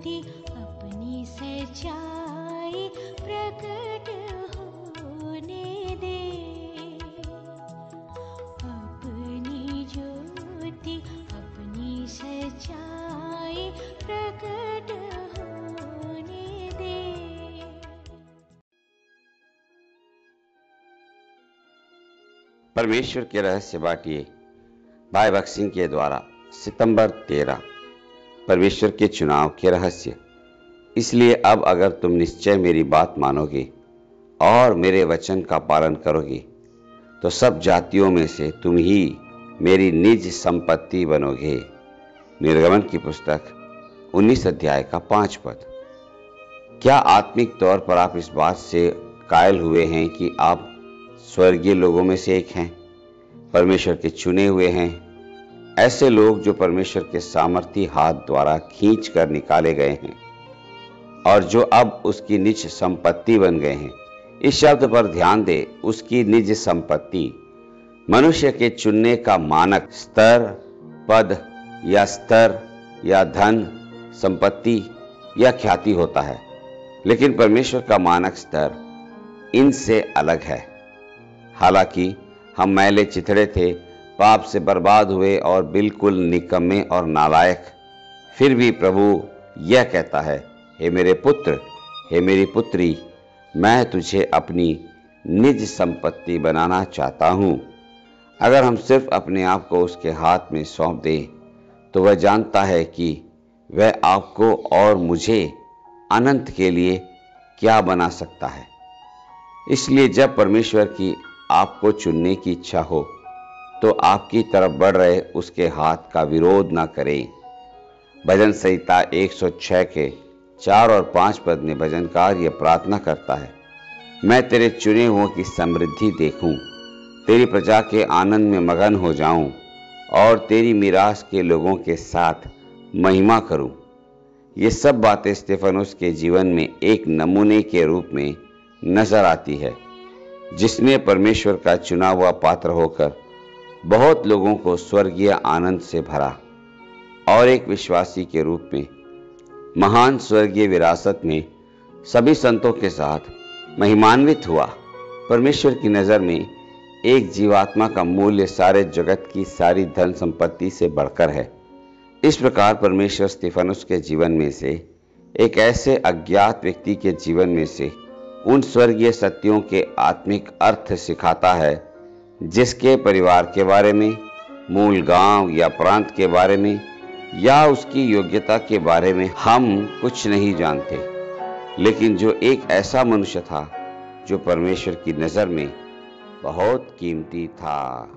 अपनी सच्चाई प्रकट होने दे। अपनी ज्योति अपनी सच्चाई प्रकट दे। परमेश्वर के रहस्य बाटिए भाई भक्त सिंह के द्वारा सितंबर तेरह। परमेश्वर के चुनाव के रहस्य। इसलिए अब अगर तुम निश्चय मेरी बात मानोगे और मेरे वचन का पालन करोगे तो सब जातियों में से तुम ही मेरी निज संपत्ति बनोगे। निर्गमन की पुस्तक 19 अध्याय का पाँच पद। क्या आत्मिक तौर पर आप इस बात से कायल हुए हैं कि आप स्वर्गीय लोगों में से एक हैं? परमेश्वर के चुने हुए हैं ऐसे लोग जो परमेश्वर के सामर्थी हाथ द्वारा खींच कर निकाले गए हैं और जो अब उसकी निज संपत्ति बन गए हैं। इस शब्द पर ध्यान दे, उसकी निज संपत्ति। मनुष्य के चुनने का मानक स्तर, पद या स्तर या धन, संपत्ति या ख्याति होता है। लेकिन परमेश्वर का मानक स्तर इनसे अलग है। हालाँकि हम मैले चिथड़े थे पाप से बर्बाद हुए और बिल्कुल निकम्मे और नालायक। फिर भी प्रभु यह कहता है, हे मेरे पुत्र, हे मेरी पुत्री, मैं तुझे अपनी निज संपत्ति बनाना चाहता हूँ। अगर हम सिर्फ़ अपने आप को उसके हाथ में सौंप दें तो वह जानता है कि वह आपको और मुझे अनंत के लिए क्या बना सकता है। इसलिए जब परमेश्वर की आपको चुनने की इच्छा हो तो आपकी तरफ़ बढ़ रहे उसके हाथ का विरोध ना करें। भजन संहिता 106 के चार और पाँच पद में भजनकार यह प्रार्थना करता है, मैं तेरे चुने हुओं की समृद्धि देखूँ, तेरी प्रजा के आनंद में मगन हो जाऊँ और तेरी मिरास के लोगों के साथ महिमा करूँ। ये सब बातें स्टेफनुस के जीवन में एक नमूने के रूप में नज़र आती है जिसने परमेश्वर का चुना हुआ पात्र होकर बहुत लोगों को स्वर्गीय आनंद से भरा और एक विश्वासी के रूप में महान स्वर्गीय विरासत में सभी संतों के साथ महिमान्वित हुआ। परमेश्वर की नज़र में एक जीवात्मा का मूल्य सारे जगत की सारी धन संपत्ति से बढ़कर है। इस प्रकार परमेश्वर स्टीफनुस के जीवन में से, एक ऐसे अज्ञात व्यक्ति के जीवन में से, उन स्वर्गीय सत्यों के आत्मिक अर्थ सिखाता है जिसके परिवार के बारे में, मूल गाँव या प्रांत के बारे में, या उसकी योग्यता के बारे में हम कुछ नहीं जानते। लेकिन जो एक ऐसा मनुष्य था, जो परमेश्वर की नज़र में बहुत कीमती था।